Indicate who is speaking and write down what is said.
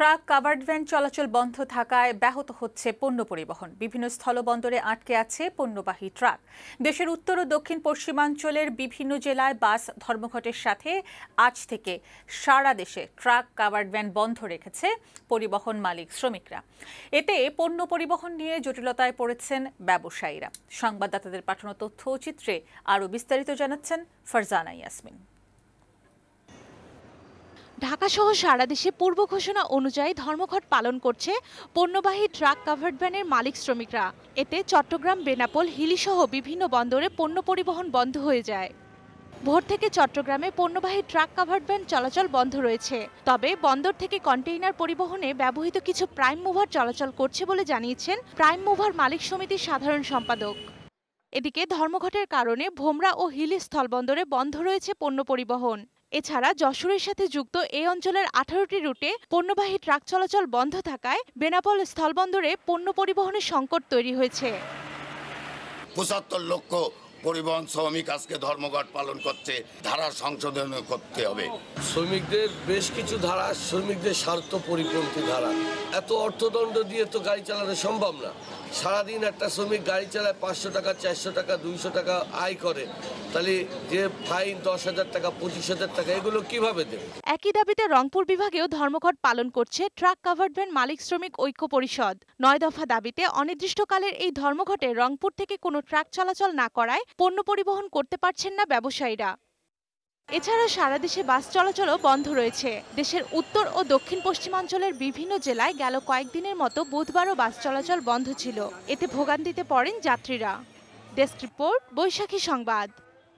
Speaker 1: Truck, covered van চলাচল বন্ধ থাকায় ব্যাহত হচ্ছে পণ্য পরিবহন। বিভিন্ন স্থলবন্দরে আটকে আছে পণ্যবাহী ট্রাক। দেশের উত্তর ও দক্ষিণ পশ্চিমাঞ্চলের বিভিন্ন জেলায় বাস ধর্মঘটের সাথে আজ থেকে সারা দেশে ট্রাক, কাভার্ড ভ্যান বন্ধ রেখেছে পরিবহন মালিক শ্রমিকরা। এতে পণ্য পরিবহন নিয়ে জটিলতায় পড়েছেন ব্যবসায়ীরা। সংবাদদাতাদের পাঠানো তথ্য চিত্রে আরও বিস্তারিত জানাচ্ছেন ফারজানা ইয়াসমিন।
Speaker 2: ঢাকাসহ সারা দেশে পূর্ব ঘোষণা অনুযায়ী ধর্মঘট পালন করছে পণ্যবাহী ট্রাক কাভার্ড ভ্যানের মালিক শ্রমিকরা। এতে চট্টগ্রাম, বেনাপোল, হিলিসহ বিভিন্ন বন্দরে পণ্য পরিবহন বন্ধ হয়ে যায়। ভোর থেকে চট্টগ্রামে পণ্যবাহী ট্রাক কাভার্ড ভ্যান চলাচল বন্ধ রয়েছে। তবে বন্দর থেকে কন্টেইনার পরিবহনে ব্যবহৃত কিছু প্রাইম মুভার চলাচল করছে বলে জানিয়েছেন প্রাইম মুভার মালিক সমিতির সাধারণ সম্পাদক। এদিকে ধর্মঘটের কারণে ভোমরা ও হিলি স্থলবন্দরে বন্ধ রয়েছে পণ্য পরিবহন। এছাড়া যশোরের সাথে যুক্ত এই অঞ্চলের আঠারোটি রুটে পণ্যবাহী ট্রাক চলাচল বন্ধ থাকায় বেনাপোল স্থলবন্দরে পণ্য পরিবহনের সংকট তৈরি হয়েছে।
Speaker 3: পঁচাত্তর লক্ষ পরিবহন শ্রমিক আজকে ধর্মঘট পালন করছে ধারা সংশোধন করতে হবে।
Speaker 4: শ্রমিকদের বেশ কিছু ধারা শ্রমিকদের স্বার্থ পরিপন্থী ধারা। এত অর্থদণ্ড দিয়ে তো গাড়ি চালানো সম্ভব না। সারাদিন একটা শ্রমিক গাড়ি চালায় পাঁচশো টাকা চারশো টাকা দুইশো টাকা আয় করে। তাহলে যে ফাইন দশ হাজার টাকা পঁচিশ হাজার টাকা এগুলো কীভাবে দেবে?
Speaker 2: একই দাবিতে রংপুর বিভাগেও ধর্মঘট পালন করছে ট্রাক কাভার্ড ভ্যান মালিক শ্রমিক ঐক্য পরিষদ। নয় দফা দাবিতে অনির্দিষ্টকালের এই ধর্মঘটে রংপুর থেকে কোনো ট্রাক চলাচল না করায় পণ্য পরিবহন করতে পারছেন না ব্যবসায়ীরা। এছাড়া সারা দেশে বাস চলাচলও বন্ধ রয়েছে। দেশের উত্তর ও দক্ষিণ পশ্চিমাঞ্চলের বিভিন্ন জেলায় গেল কয়েকদিনের মতো বুধবারও বাস চলাচল বন্ধ ছিল। এতে ভোগান্তিতে পড়েন যাত্রীরা। ডেস্ক রিপোর্ট, বৈশাখী সংবাদ।